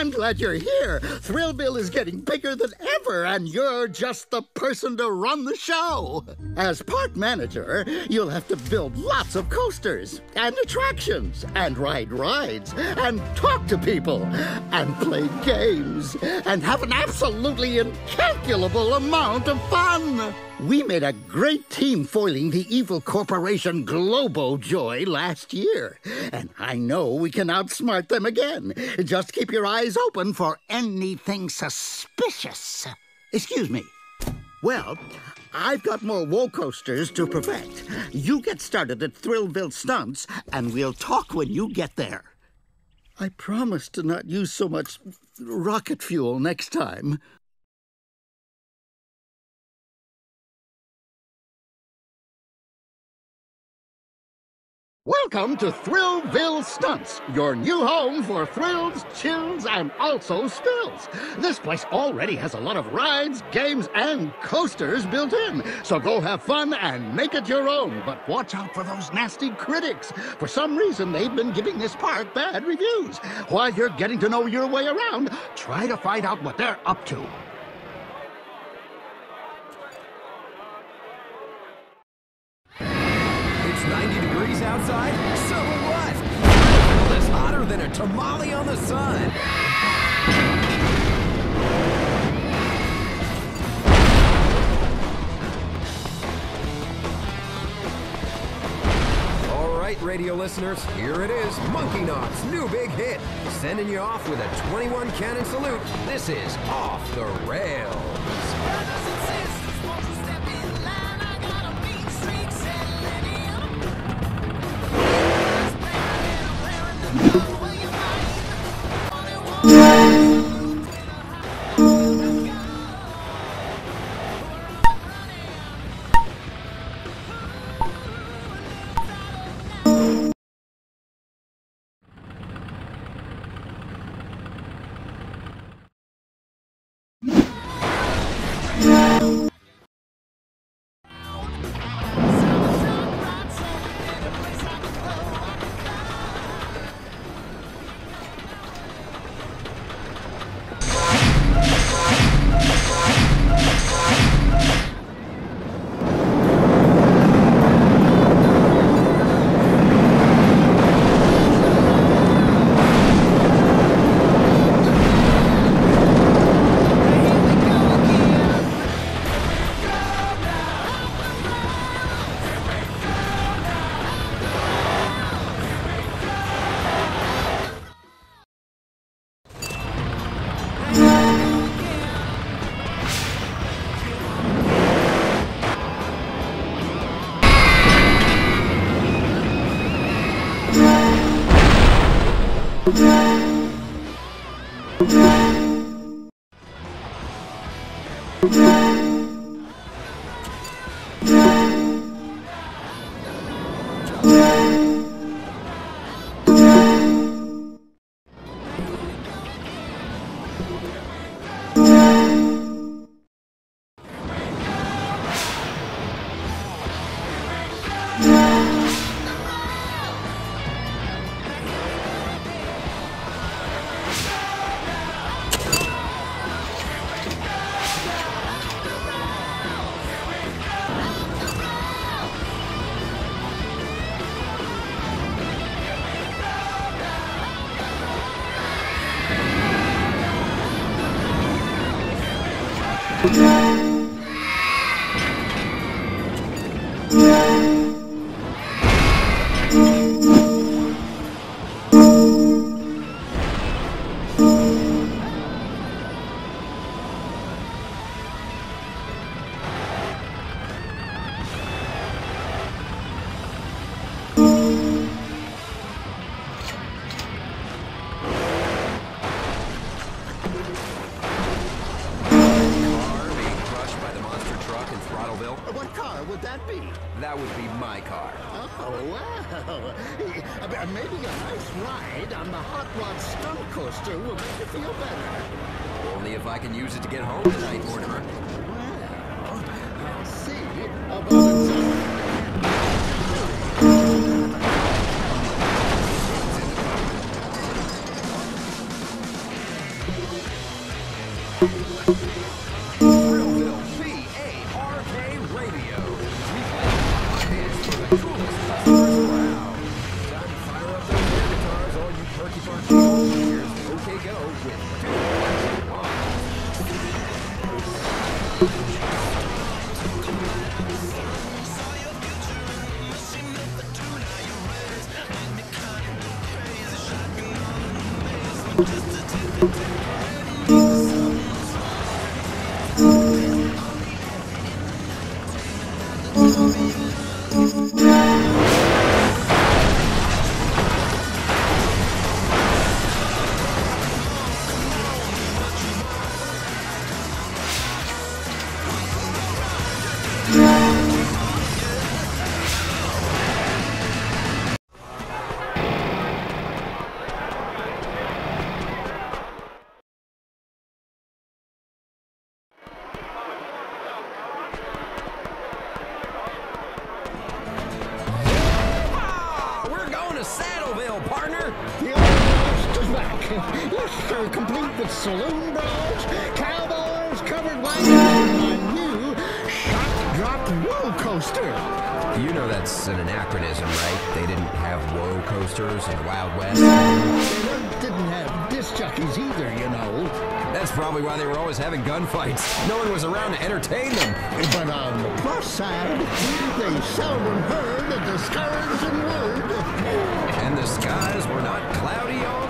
I'm glad you're here. Thrillville is getting bigger than ever, and you're just the person to run the show. As park manager, you'll have to build lots of coasters and attractions and ride rides and talk to people and play games and have an absolutely incalculable amount of fun. We made a great team foiling the evil corporation Globo Joy last year, and I know we can outsmart them again. Just keep your eyes open for anything suspicious. Excuse me. Well, I've got more woe coasters to perfect. You get started at Thrillville Stunts, and we'll talk when you get there. I promise to not use so much rocket fuel next time. Welcome to Thrillville Stunts, your new home for thrills, chills, and also spills. This place already has a lot of rides, games, and coasters built in. So go have fun and make it your own. But watch out for those nasty critics. For some reason, they've been giving this park bad reviews. While you're getting to know your way around, try to find out what they're up to. On the sun. All right, radio listeners, here it is. Monkey Knock's new big hit. Sending you off with a 21 cannon salute. This is Off the Rails. Thank you. Car that would be my car. Oh, well. Maybe a nice ride on the Hot Rod Stunt Coaster will make you feel better. Only if I can use it to get home tonight, Mortimer. Ah, to Saddleville, partner. Yes, back. Yes, sir, complete with saloon brawls, cowboys, covered wagons, drop roller coaster. You know that's an anachronism, right? They didn't have woe coasters in the Wild West. They didn't have disc jockeys either, you know. That's probably why they were always having gunfights. No one was around to entertain them. But on the plus side, they seldom heard a discouraging word. And the skies were not cloudy all